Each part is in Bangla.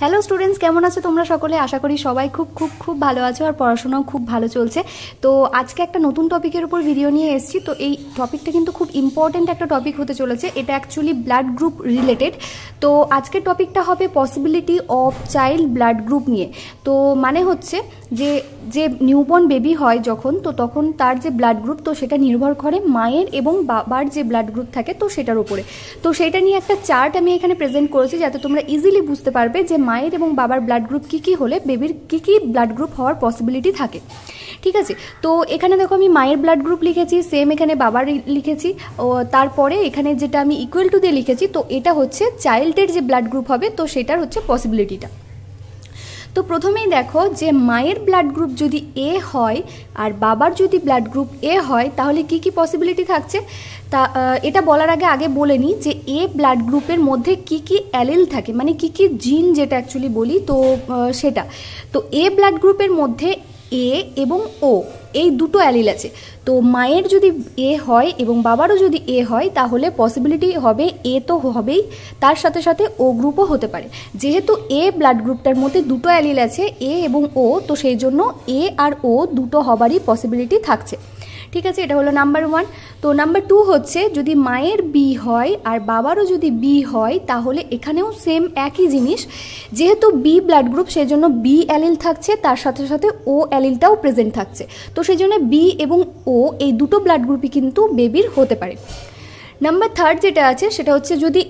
হ্যালো স্টুডেন্টস কেমন আছো তোমরা সকলে? আশা করি সবাই খুব খুব খুব ভালো আছো আর পড়াশোনাও খুব ভালো চলছে। তো আজকে একটা নতুন টপিকের উপর ভিডিও নিয়ে এসেছি। তো এই টপিকটা কিন্তু খুব ইম্পর্ট্যান্ট একটা টপিক হতে চলেছে। এটা অ্যাকচুয়ালি ব্লাড গ্রুপ রিলেটেড তো আজকের টপিকটা হবে possibility of child blood group নিয়ে। তো মানে হচ্ছে যে যে নিউবর্ন বেবি হয় যখন, তো তখন তার যে ব্লাড গ্রুপ তো সেটা নির্ভর করে মায়ের এবং বাবার যে ব্লাড গ্রুপ থাকে, তো সেটার উপরে। তো সেটা নিয়ে একটা চার্ট আমি এখানে প্রেজেন্ট করেছি, যাতে তোমরা ইজিলি বুঝতে পারবে যে মায়ের এবং বাবার ব্লাড গ্রুপ কী কী হলে বেবির কী কী ব্লাড গ্রুপ হওয়ার পসিবিলিটি থাকে। ঠিক আছে? তো এখানে দেখো আমি মায়ের ব্লাড গ্রুপ লিখেছি সেম এখানে বাবার লিখেছি। ও, তারপরে এখানে যেটা আমি ইকুয়াল টু দিয়ে লিখেছি, তো এটা হচ্ছে চাইল্ডের যে ব্লাড গ্রুপ হবে, তো সেটার হচ্ছে পসিবিলিটিটা তো প্রথমেই দেখো যে মায়ের ব্লাড গ্রুপ যদি এ হয় আর বাবার যদি ব্লাড গ্রুপ এ হয়, তাহলে কি কি পসিবিলিটি থাকছে? তা এটা বলার আগে আগে বলে নিই যে এ ব্লাড গ্রুপের মধ্যে কি কি অ্যালিল থাকে মানে কি কি জিন যেটা অ্যাকচুয়ালি বলি, তো সেটা। তো এ ব্লাড গ্রুপের মধ্যে এ এবং ও এই দুটো অ্যালিল আছে। তো মায়ের যদি এ হয় এবং বাবারও যদি এ হয়, তাহলে পসিবিলিটি হবে এ তো হবেই, তার সাথে সাথে ও গ্রুপও হতে পারে। যেহেতু এ ব্লাড গ্রুপটার মধ্যে দুটো অ্যালিল আছে, এ এবং ও, তো সেই জন্য এ আর ও দুটো হবারই পসিবিলিটি থাকছে। ঠিক আছে, এটা হলো নাম্বার ওয়ান তো নাম্বার টু হচ্ছে, যদি মায়ের বি হয় আর বাবারও যদি বি হয়, তাহলে এখানেও সেম একই জিনিস। যেহেতু বি ব্লাড গ্রুপ সেই জন্য বি অ্যালিল থাকছে, তার সাথে সাথে ও অ্যালিলটাও প্রেজেন্ট থাকছে। তো সেই জন্য বি এবং ও এই দুটো ব্লাড গ্রুপই কিন্তু বেবির হতে পারে। নাম্বার থার্ড যেটা আছে, সেটা হচ্ছে যদি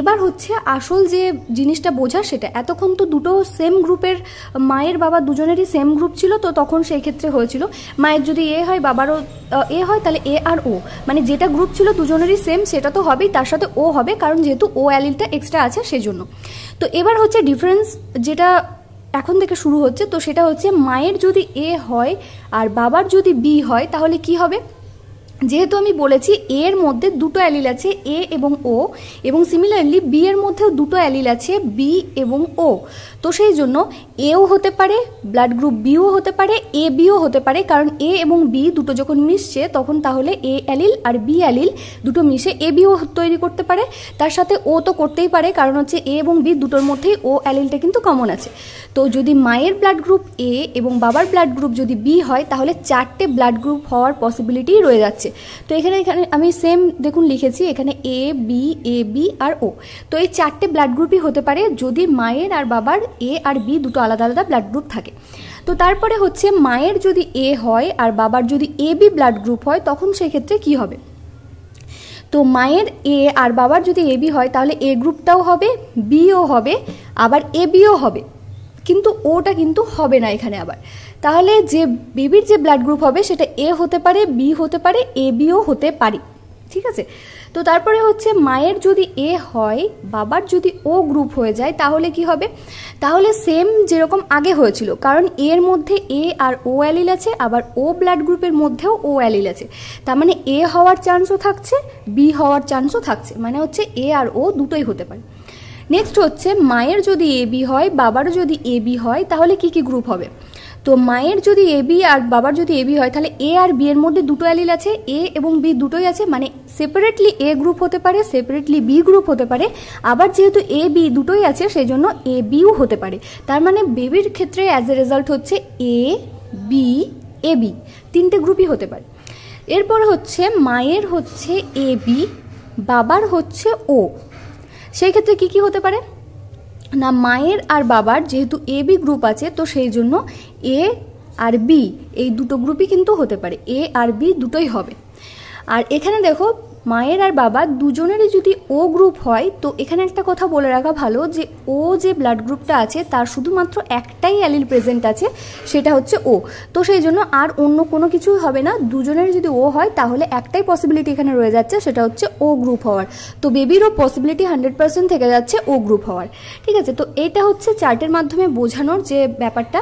এবার হচ্ছে আসল যে জিনিসটা বোঝার সেটা, এতক্ষণ তো দুটো সেম গ্রুপের মায়ের বাবা দুজনেরই সেম গ্রুপ ছিল, তো তখন সেই ক্ষেত্রে হয়েছিল। মায়ের যদি এ হয়, বাবারও এ হয়, তাহলে এ আর ও। মানে যেটা গ্রুপ ছিল দুজনেরই সেম সেটা তো হবেই, তার সাথে ও হবে, কারণ যেহেতু ও অ্যালিলটা এক্সট্রা আছে, সেজন্য। তো এবার হচ্ছে ডিফারেন্স যেটা এখন থেকে শুরু হচ্ছে। তো সেটা হচ্ছে মায়ের যদি এ হয় আর বাবার যদি বি হয়, তাহলে কি হবে? যেহেতু আমি বলেছি এ এর মধ্যে দুটো অ্যালিল আছে এ এবং ও এবং সিমিলারলি বি এর মধ্যেও দুটো অ্যালিল আছে বি এবং ও তো সেই জন্য এও হতে পারে ব্লাড গ্রুপ বিও হতে পারে এ বিও হতে পারে, কারণ এ এবং বি দুটো যখন মিশছে, তখন তাহলে এ অ্যালিল আর বি অ্যালিল দুটো মিশে এ বিও তৈরি করতে পারে। তার সাথে ও তো করতেই পারে, কারণ হচ্ছে এ এবং বি দুটোর মধ্যেই ও অ্যালিলটা কিন্তু কমন আছে। তো যদি মায়ের ব্লাড গ্রুপ এ এবং বাবার ব্লাড গ্রুপ যদি বি হয়, তাহলে চারটে ব্লাড গ্রুপ হওয়ার পসিবিলিটি রয়ে যাচ্ছে। তো এখানে এখানে আমি সেম দেখুন লিখেছি, এখানে এ বি এ বি আর ও তো এই চারটে ব্লাড গ্রুপই হতে পারে যদি মায়ের আর বাবার এ আর বি দুটো আলাদা আলাদা ব্লাড গ্রুপ থাকে। তো তারপরে হচ্ছে মায়ের যদি এ হয় আর বাবার যদি এ বি ব্লাড গ্রুপ হয়, তখন সেক্ষেত্রে কি হবে? তো মায়ের এ আর বাবার যদি এ বি হয়, তাহলে এ গ্রুপটাও হবে বিও হবে, আবার এ বিও হবে। কিন্তু ওটা কিন্তু হবে না এখানে আবার। তাহলে যে বেবির যে ব্লাড গ্রুপ হবে সেটা এ হতে পারে বি হতে পারে এ বিও হতে পারে। ঠিক আছে? তো তারপরে হচ্ছে মায়ের যদি এ হয়, বাবার যদি ও গ্রুপ হয়ে যায়, তাহলে কি হবে? তাহলে সেম যেরকম আগে হয়েছিল, কারণ এর মধ্যে এ আর ও অ্যালিল আছে, আবার ও ব্লাড গ্রুপের মধ্যেও ও অ্যালিল আছে। তার মানে এ হওয়ার চান্সও থাকছে বি হওয়ার চান্সও থাকছে। মানে হচ্ছে এ আর ও দুটোই হতে পারে। নেক্সট হচ্ছে, মায়ের যদি এ বি হয় বাবারও যদি এ বি হয়, তাহলে কি কি গ্রুপ হবে? তো মায়ের যদি এ বি আর বাবার যদি এ বি হয়, তাহলে এ আর বি এর মধ্যে দুটো অ্যালিল আছে এ এবং বি দুটোই আছে মানে সেপারেটলি এ গ্রুপ হতে পারে সেপারেটলি বি গ্রুপ হতে পারে। আবার যেহেতু এ বি দুটোই আছে সেই জন্য এ বিও হতে পারে। তার মানে বেবির ক্ষেত্রে অ্যাজ এ রেজাল্ট হচ্ছে এ বি এ বি তিনটে গ্রুপই হতে পারে। এরপর হচ্ছে, মায়ের হচ্ছে এ বি বাবার হচ্ছে ও সেই ক্ষেত্রে কি কি হতে পারে? না, মায়ের আর বাবার যেহেতু এ বি গ্রুপ আছে, তো সেই জন্য এ আর বি এই দুটো গ্রুপই কিন্তু হতে পারে। এ আর বি দুটোই হবে। আর এখানে দেখো মায়ের আর বাবা দুজনেরই যদি ও গ্রুপ হয়, তো এখানে একটা কথা বলে রাখা ভালো যে ও যে ব্লাড গ্রুপটা আছে, তার শুধুমাত্র একটাই অ্যালিল প্রেজেন্ট আছে, সেটা হচ্ছে ও তো সেই জন্য আর অন্য কোনো কিছুই হবে না দুজনের যদি ও হয়, তাহলে একটাই পসিবিলিটি এখানে রয়ে যাচ্ছে, সেটা হচ্ছে ও গ্রুপ হওয়ার। তো বেবিরও পসিবিলিটি হান্ড্রেড পার্সেন্ট থেকে যাচ্ছে ও গ্রুপ হওয়ার। ঠিক আছে? তো এটা হচ্ছে চার্টের মাধ্যমে বোঝানোর যে ব্যাপারটা।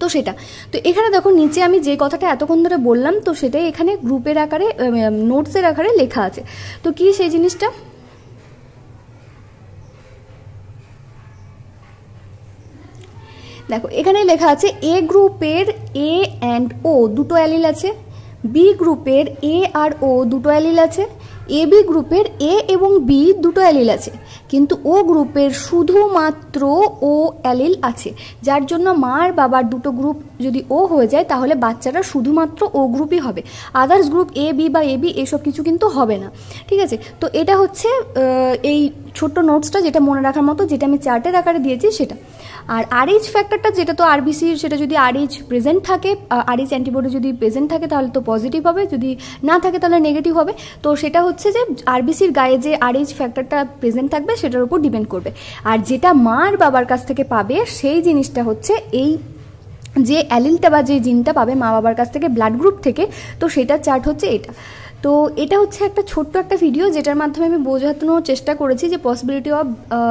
তো সেটা। তো এখানে দেখো, নিচে আমি যে কথাটা এতক্ষণ ধরে বললাম, তো সেটাই এখানে গ্রুপের আকারে নোটসের আকারে লেখা আছে। তো কি সেই জিনিসটা? দেখো এখানে লেখা আছে, এ গ্রুপের এ অ্যান্ড ও দুটো অ্যালিল আছে। বি গ্রুপের এ আর ও দুটো অ্যালিল আছে। এ বি গ্রুপের এ এবং বি দুটো অ্যালিল আছে। কিন্তু ও গ্রুপের শুধুমাত্র ও অ্যালিল আছে। যার জন্য মার বাবার দুটো গ্রুপ যদি ও হয়ে যায়, তাহলে বাচ্চারা শুধুমাত্র ও গ্রুপই হবে। আদার্স গ্রুপ এ বি বা এ বি এসব কিছু কিন্তু হবে না। ঠিক আছে? তো এটা হচ্ছে এই ছোট্ট নোটসটা যেটা মনে রাখার মতো, যেটা আমি চার্টের আকারে দিয়েছি, সেটা। আর আরএইচ ফ্যাক্টরটা যেটা তো আরবিসির সেটা যদি আরএইচ প্রেজেন্ট থাকে আরএইচ অ্যান্টিবডি যদি প্রেজেন্ট থাকে, তাহলে তো পজিটিভ হবে। যদি না থাকে, তাহলে নেগেটিভ হবে। তো সেটা হচ্ছে যে আরবিসির গায়ে যে আরএইচ ফ্যাক্টরটা প্রেজেন্ট থাকবে, সেটার উপর ডিপেন্ড করবে। আর যেটা মার বাবার কাছ থেকে পাবে, সেই জিনিসটা হচ্ছে এই যে অ্যালিলটা বা যে জিনটা পাবে মা বাবার কাছ থেকে ব্লাড গ্রুপ থেকে, তো সেটার চার্ট হচ্ছে এটা। তো এটা হচ্ছে একটা ছোট্ট একটা ভিডিও যেটার মাধ্যমে আমি বোঝানোর চেষ্টা করেছি যে পসিবিলিটি অফ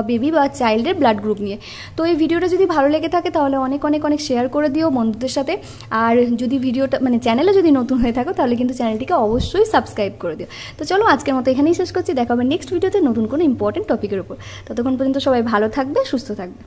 বেবি বা চাইল্ডের ব্লাড গ্রুপ নিয়ে। তো এই ভিডিওটা যদি ভালো লেগে থাকে তাহলে অনেক অনেক অনেক শেয়ার করে দিও বন্ধুদের সাথে। আর যদি ভিডিওটা মানে চ্যানেলে যদি নতুন হয়ে থাকো তাহলে কিন্তু চ্যানেলটিকে অবশ্যই সাবস্ক্রাইব করে দিও। তো চলো আজকের মতো এখানেই শেষ করছি। দেখা হবে নেক্সট ভিডিওতে নতুন কোনো ইম্পর্টেন্ট টপিকের উপর। ততক্ষণ পর্যন্ত সবাই ভালো থাকবে, সুস্থ থাকবে।